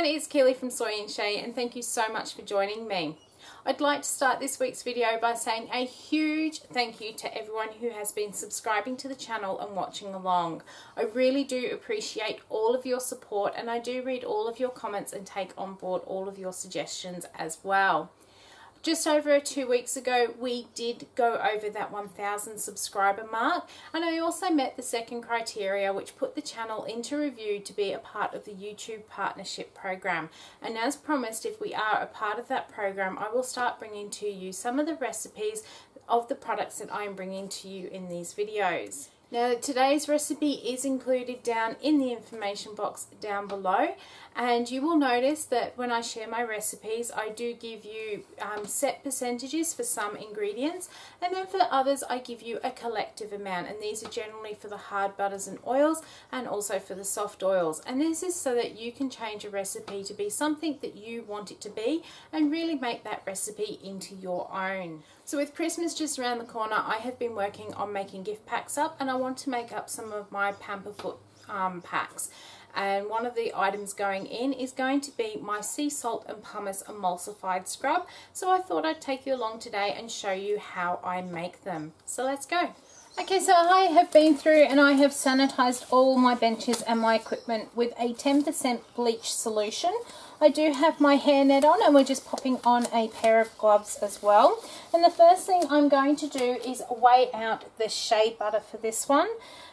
everyone, it's Keely from Soy and Shea and thank you so much for joining me. I'd like to start this week's video by saying a huge thank you to everyone who has been subscribing to the channel and watching along. I really do appreciate all of your support and I do read all of your comments and take on board all of your suggestions as well. Just over two weeks ago, we did go over that 1,000 subscriber mark, and I also met the second criteria, which put the channel into review to be a part of the YouTube Partnership Program. And as promised, if we are a part of that program, I will start bringing to you some of the recipes of the products that I'm bringing to you in these videos. Now today's recipe is included down in the information box down below and you will notice that when I share my recipes I do give you um, set percentages for some ingredients and then for others I give you a collective amount and these are generally for the hard butters and oils and also for the soft oils and this is so that you can change a recipe to be something that you want it to be and really make that recipe into your own. So with Christmas just around the corner I have been working on making gift packs up and I want to make up some of my Pamperfoot um, packs and one of the items going in is going to be my sea salt and pumice emulsified scrub so I thought I'd take you along today and show you how I make them so let's go Okay, so I have been through and I have sanitized all my benches and my equipment with a 10% bleach solution. I do have my hair net on and we're just popping on a pair of gloves as well. And the first thing I'm going to do is weigh out the shea butter for this one.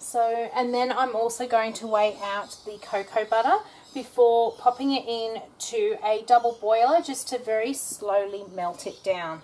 So, and then I'm also going to weigh out the cocoa butter before popping it in to a double boiler just to very slowly melt it down.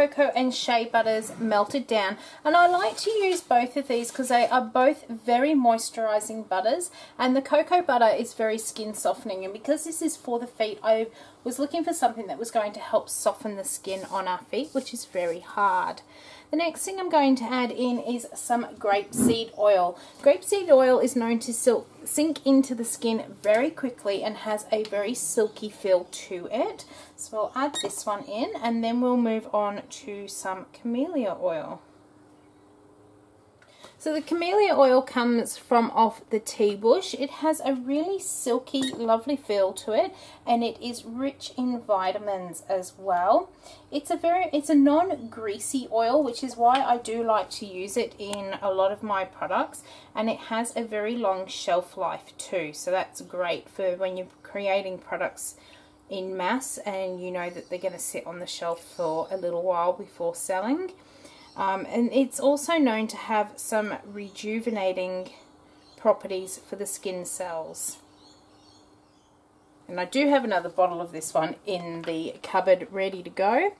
Cocoa and shea butters melted down and I like to use both of these because they are both very moisturizing butters and the cocoa butter is very skin softening and because this is for the feet I was looking for something that was going to help soften the skin on our feet which is very hard. The next thing I'm going to add in is some grapeseed oil. Grapeseed oil is known to sink into the skin very quickly and has a very silky feel to it. So I'll add this one in and then we'll move on to some camellia oil. So the camellia oil comes from off the tea bush. It has a really silky, lovely feel to it and it is rich in vitamins as well. It's a very, it's a non-greasy oil which is why I do like to use it in a lot of my products and it has a very long shelf life too. So that's great for when you're creating products in mass and you know that they're going to sit on the shelf for a little while before selling. Um, and it's also known to have some rejuvenating properties for the skin cells. And I do have another bottle of this one in the cupboard ready to go.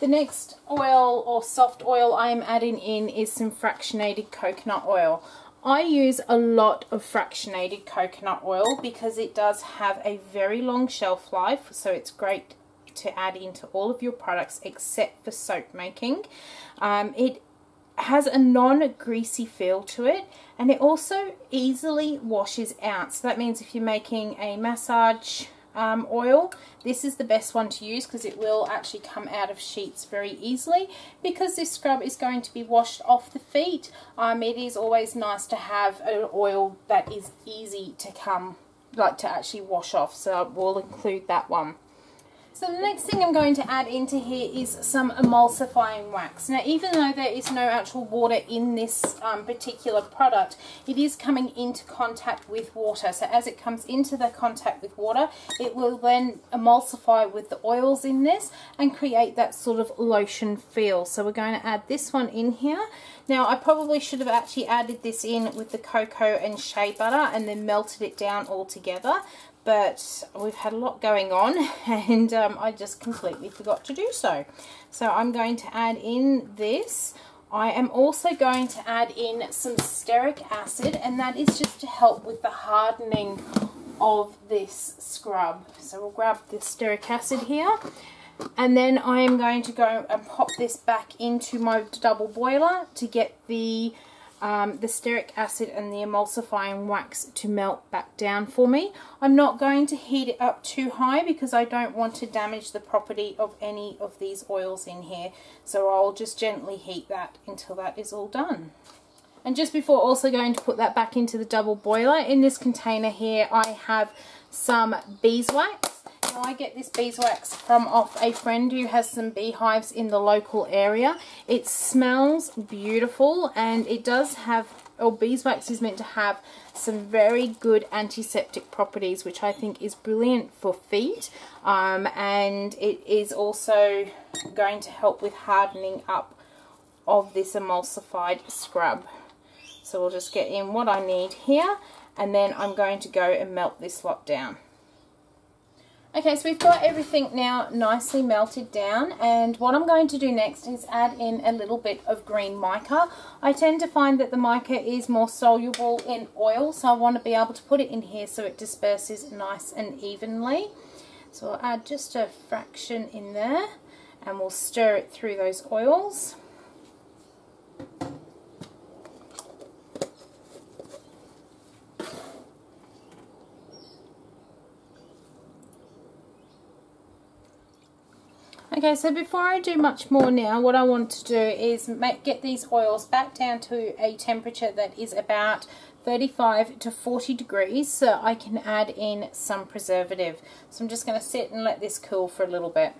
The next oil or soft oil I am adding in is some fractionated coconut oil. I use a lot of fractionated coconut oil because it does have a very long shelf life so it's great to add into all of your products except for soap making. Um, it has a non-greasy feel to it and it also easily washes out. So that means if you're making a massage um, oil, this is the best one to use because it will actually come out of sheets very easily. Because this scrub is going to be washed off the feet, um, it is always nice to have an oil that is easy to come, like to actually wash off. So we'll include that one. So the next thing I'm going to add into here is some emulsifying wax. Now even though there is no actual water in this um, particular product, it is coming into contact with water. So as it comes into the contact with water, it will then emulsify with the oils in this and create that sort of lotion feel. So we're going to add this one in here. Now I probably should have actually added this in with the cocoa and shea butter and then melted it down all together but we've had a lot going on and um, I just completely forgot to do so. So I'm going to add in this. I am also going to add in some stearic acid and that is just to help with the hardening of this scrub. So we'll grab the stearic acid here and then I am going to go and pop this back into my double boiler to get the um, the stearic acid and the emulsifying wax to melt back down for me. I'm not going to heat it up too high because I don't want to damage the property of any of these oils in here. So I'll just gently heat that until that is all done. And just before also going to put that back into the double boiler, in this container here I have some beeswax I get this beeswax from off a friend who has some beehives in the local area. It smells beautiful and it does have, or beeswax is meant to have some very good antiseptic properties which I think is brilliant for feet um, and it is also going to help with hardening up of this emulsified scrub. So we'll just get in what I need here and then I'm going to go and melt this lot down. Okay, so we've got everything now nicely melted down and what I'm going to do next is add in a little bit of green mica. I tend to find that the mica is more soluble in oil so I want to be able to put it in here so it disperses nice and evenly. So I'll add just a fraction in there and we'll stir it through those oils. Okay, so before I do much more now, what I want to do is make, get these oils back down to a temperature that is about 35 to 40 degrees so I can add in some preservative. So I'm just going to sit and let this cool for a little bit.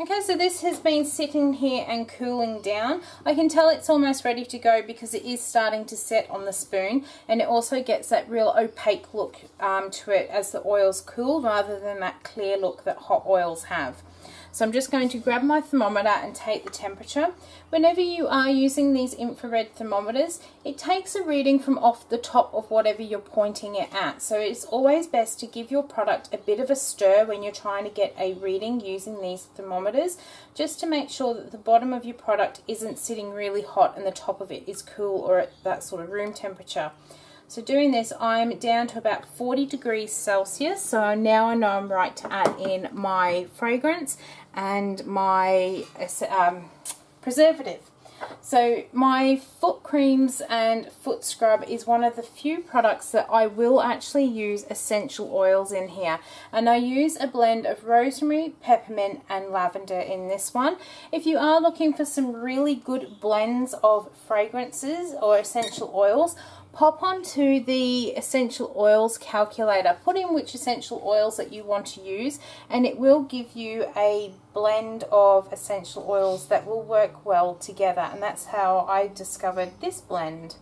Okay, so this has been sitting here and cooling down. I can tell it's almost ready to go because it is starting to set on the spoon and it also gets that real opaque look um, to it as the oils cool rather than that clear look that hot oils have. So I'm just going to grab my thermometer and take the temperature. Whenever you are using these infrared thermometers, it takes a reading from off the top of whatever you're pointing it at. So it's always best to give your product a bit of a stir when you're trying to get a reading using these thermometers, just to make sure that the bottom of your product isn't sitting really hot and the top of it is cool or at that sort of room temperature. So doing this, I'm down to about 40 degrees Celsius. So now I know I'm right to add in my fragrance and my um, preservative. So my foot creams and foot scrub is one of the few products that I will actually use essential oils in here. And I use a blend of rosemary, peppermint and lavender in this one. If you are looking for some really good blends of fragrances or essential oils, pop onto the essential oils calculator. Put in which essential oils that you want to use and it will give you a blend of essential oils that will work well together. And that's how I discovered this blend.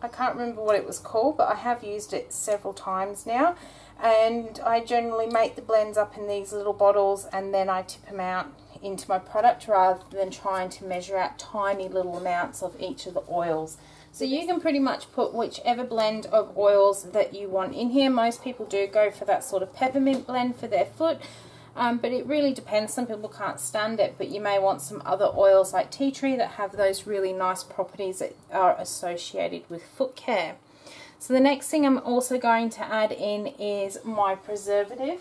I can't remember what it was called but I have used it several times now. And I generally make the blends up in these little bottles and then I tip them out into my product rather than trying to measure out tiny little amounts of each of the oils so you can pretty much put whichever blend of oils that you want in here. Most people do go for that sort of peppermint blend for their foot. Um, but it really depends. Some people can't stand it, but you may want some other oils like tea tree that have those really nice properties that are associated with foot care. So the next thing I'm also going to add in is my preservative.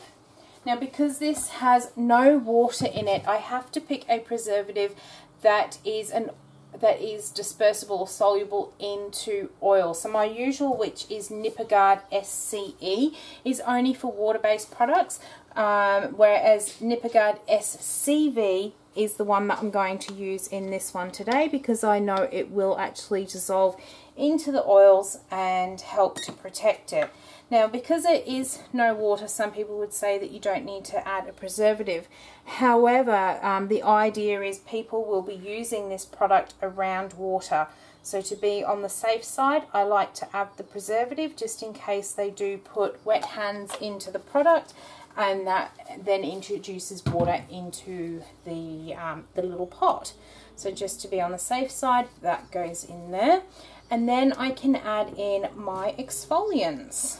Now because this has no water in it, I have to pick a preservative that is an that is dispersible or soluble into oil. So my usual, which is Nipaguard SCE, is only for water-based products, um, whereas Nipaguard SCV is the one that I'm going to use in this one today because I know it will actually dissolve into the oils and help to protect it. Now, because it is no water, some people would say that you don't need to add a preservative. However, um, the idea is people will be using this product around water. So to be on the safe side, I like to add the preservative just in case they do put wet hands into the product and that then introduces water into the, um, the little pot. So just to be on the safe side, that goes in there. And then I can add in my exfoliants.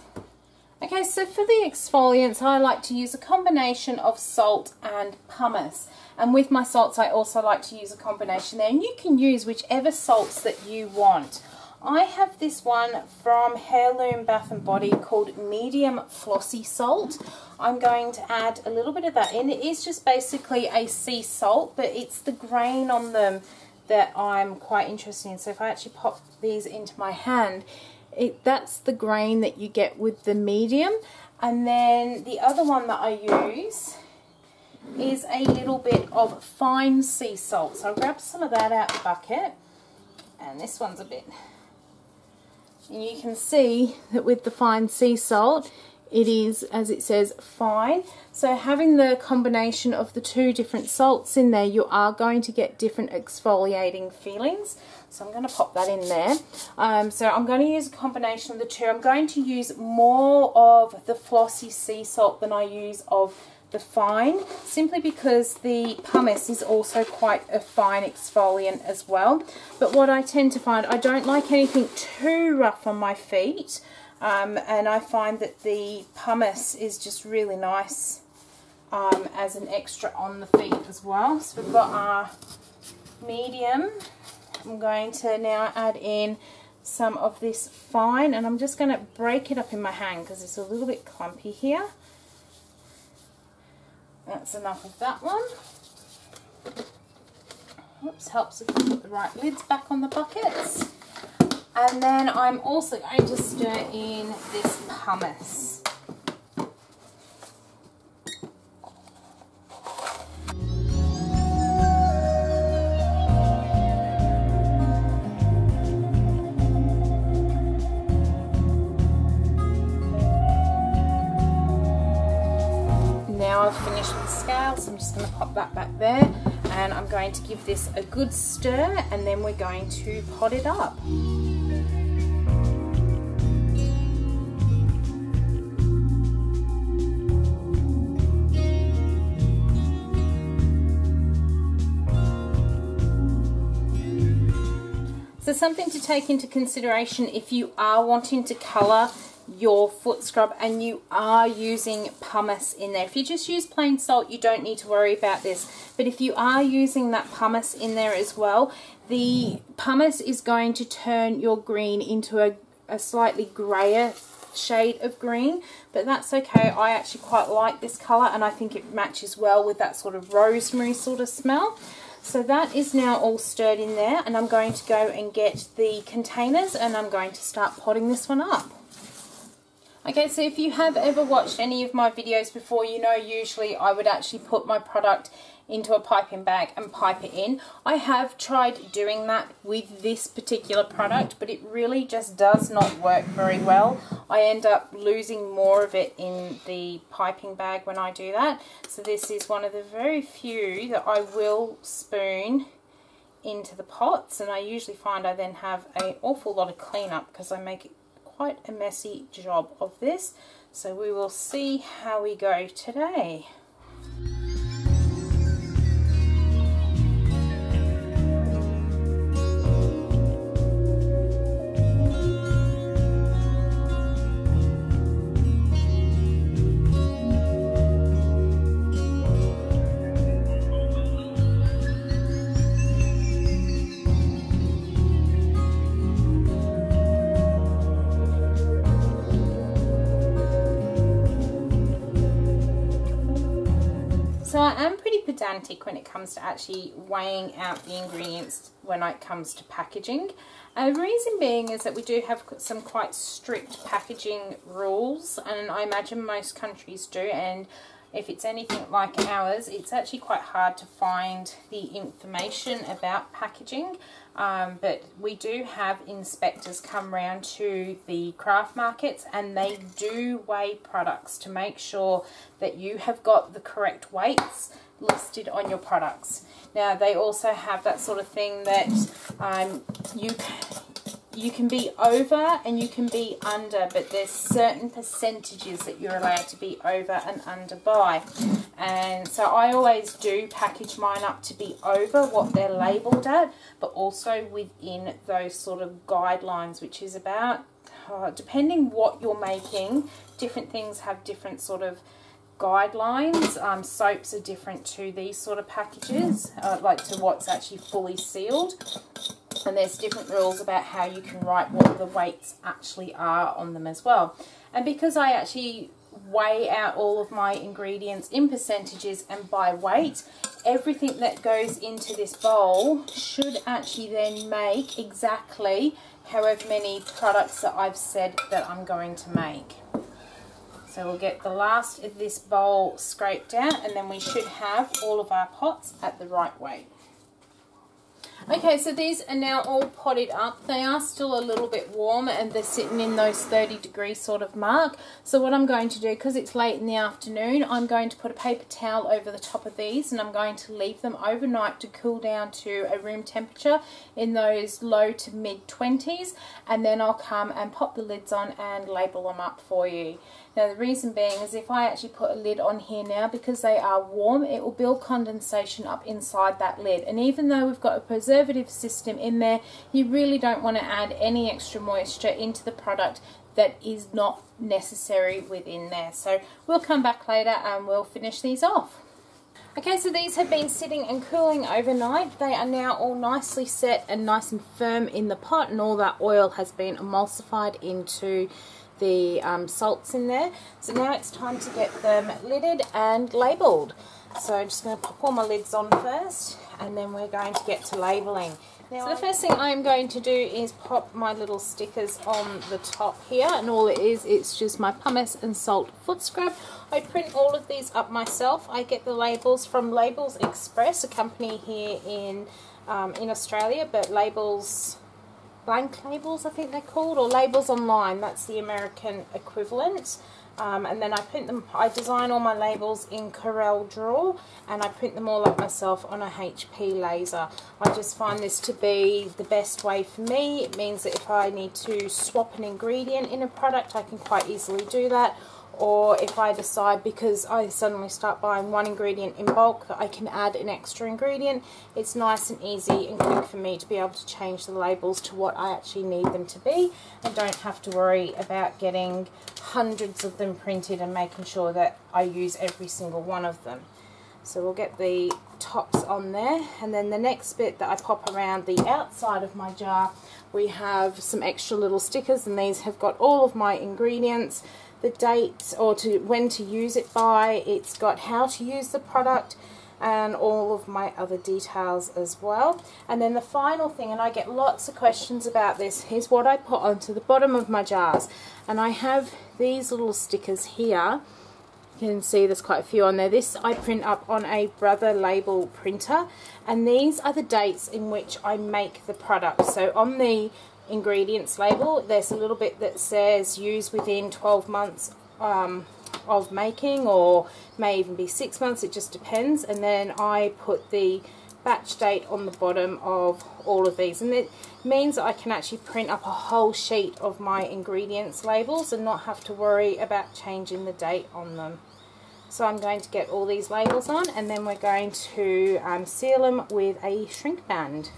Okay, so for the exfoliants, I like to use a combination of salt and pumice. And with my salts, I also like to use a combination there. And you can use whichever salts that you want. I have this one from Heirloom Bath & Body called Medium Flossy Salt. I'm going to add a little bit of that in. It is just basically a sea salt, but it's the grain on them that I'm quite interested in. So if I actually pop these into my hand, it, that's the grain that you get with the medium. And then the other one that I use is a little bit of fine sea salt. So I'll grab some of that out the bucket. And this one's a bit... And you can see that with the fine sea salt, it is, as it says, fine. So having the combination of the two different salts in there, you are going to get different exfoliating feelings. So I'm going to pop that in there. Um, so I'm going to use a combination of the two. I'm going to use more of the flossy sea salt than I use of the fine simply because the pumice is also quite a fine exfoliant as well but what I tend to find I don't like anything too rough on my feet um, and I find that the pumice is just really nice um, as an extra on the feet as well. So we've got our medium. I'm going to now add in some of this fine and I'm just going to break it up in my hand because it's a little bit clumpy here. That's enough of that one. Oops, helps if we put the right lids back on the buckets. And then I'm also going to stir in this pumice. Going to pop that back there and I'm going to give this a good stir and then we're going to pot it up. So something to take into consideration if you are wanting to colour your foot scrub and you are using pumice in there. If you just use plain salt, you don't need to worry about this. But if you are using that pumice in there as well, the pumice is going to turn your green into a, a slightly grayer shade of green but that's okay I actually quite like this color and I think it matches well with that sort of rosemary sort of smell so that is now all stirred in there and I'm going to go and get the containers and I'm going to start potting this one up. Okay, so if you have ever watched any of my videos before, you know usually I would actually put my product into a piping bag and pipe it in. I have tried doing that with this particular product, but it really just does not work very well. I end up losing more of it in the piping bag when I do that. So this is one of the very few that I will spoon into the pots and I usually find I then have an awful lot of cleanup because I make quite a messy job of this. So we will see how we go today. When it comes to actually weighing out the ingredients when it comes to packaging. A reason being is that we do have some quite strict packaging rules and I imagine most countries do and if it's anything like ours, it's actually quite hard to find the information about packaging. Um, but we do have inspectors come round to the craft markets and they do weigh products to make sure that you have got the correct weights listed on your products. Now they also have that sort of thing that um, you you can be over and you can be under, but there's certain percentages that you're allowed to be over and under by. And so I always do package mine up to be over what they're labelled at, but also within those sort of guidelines, which is about, uh, depending what you're making, different things have different sort of guidelines. Um, soaps are different to these sort of packages, uh, like to what's actually fully sealed and there's different rules about how you can write what the weights actually are on them as well. And because I actually weigh out all of my ingredients in percentages and by weight, everything that goes into this bowl should actually then make exactly however many products that I've said that I'm going to make. So we'll get the last of this bowl scraped out and then we should have all of our pots at the right weight. Okay, so these are now all potted up. They are still a little bit warm and they're sitting in those 30 degree sort of mark. So what I'm going to do, because it's late in the afternoon, I'm going to put a paper towel over the top of these and I'm going to leave them overnight to cool down to a room temperature in those low to mid 20s and then I'll come and pop the lids on and label them up for you. Now the reason being is if I actually put a lid on here now, because they are warm, it will build condensation up inside that lid. And even though we've got a preservative system in there, you really don't want to add any extra moisture into the product that is not necessary within there. So we'll come back later and we'll finish these off. Okay, so these have been sitting and cooling overnight. They are now all nicely set and nice and firm in the pot and all that oil has been emulsified into the um, salts in there. So now it's time to get them lidded and labelled. So I'm just going to pop all my lids on first and then we're going to get to labelling. Now, so the first thing I'm going to do is pop my little stickers on the top here and all it is, it's just my pumice and salt foot scrub. I print all of these up myself. I get the labels from Labels Express, a company here in um, in Australia, but Labels blank labels, I think they're called, or labels online. That's the American equivalent. Um, and then I print them, I design all my labels in Corel Draw and I print them all up myself on a HP laser. I just find this to be the best way for me. It means that if I need to swap an ingredient in a product, I can quite easily do that or if I decide because I suddenly start buying one ingredient in bulk that I can add an extra ingredient it's nice and easy and quick for me to be able to change the labels to what I actually need them to be and don't have to worry about getting hundreds of them printed and making sure that I use every single one of them. So we'll get the tops on there. And then the next bit that I pop around the outside of my jar we have some extra little stickers and these have got all of my ingredients the dates or to when to use it by. It's got how to use the product and all of my other details as well. And then the final thing, and I get lots of questions about this, is what I put onto the bottom of my jars. And I have these little stickers here. You can see there's quite a few on there. This I print up on a Brother label printer and these are the dates in which I make the product. So on the ingredients label there's a little bit that says use within 12 months um, of making or may even be six months it just depends and then I put the batch date on the bottom of all of these and it means I can actually print up a whole sheet of my ingredients labels and not have to worry about changing the date on them. So I'm going to get all these labels on and then we're going to um, seal them with a shrink band.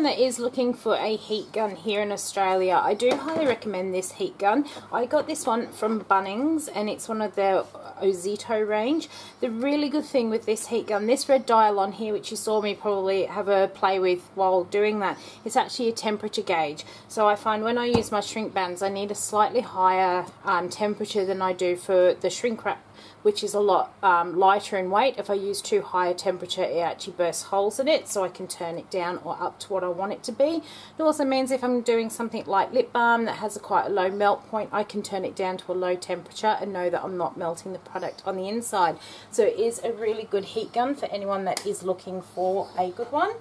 Anyone that is looking for a heat gun here in Australia, I do highly recommend this heat gun. I got this one from Bunnings and it's one of their Ozito range. The really good thing with this heat gun, this red dial on here, which you saw me probably have a play with while doing that, it's actually a temperature gauge. So I find when I use my shrink bands, I need a slightly higher um, temperature than I do for the shrink wrap which is a lot um, lighter in weight. If I use too high a temperature, it actually bursts holes in it, so I can turn it down or up to what I want it to be. It also means if I'm doing something like lip balm that has a quite a low melt point, I can turn it down to a low temperature and know that I'm not melting the product on the inside. So it is a really good heat gun for anyone that is looking for a good one.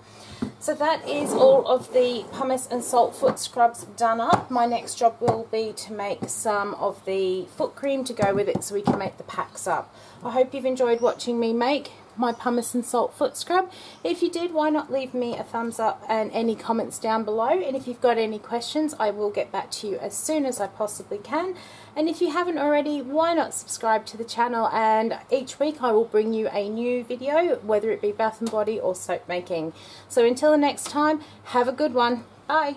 So that is all of the pumice and salt foot scrubs done up. My next job will be to make some of the foot cream to go with it so we can make the packs up. I hope you've enjoyed watching me make my pumice and salt foot scrub. If you did, why not leave me a thumbs up and any comments down below. And if you've got any questions, I will get back to you as soon as I possibly can. And if you haven't already, why not subscribe to the channel and each week I will bring you a new video, whether it be bath and body or soap making. So until the next time, have a good one. Bye.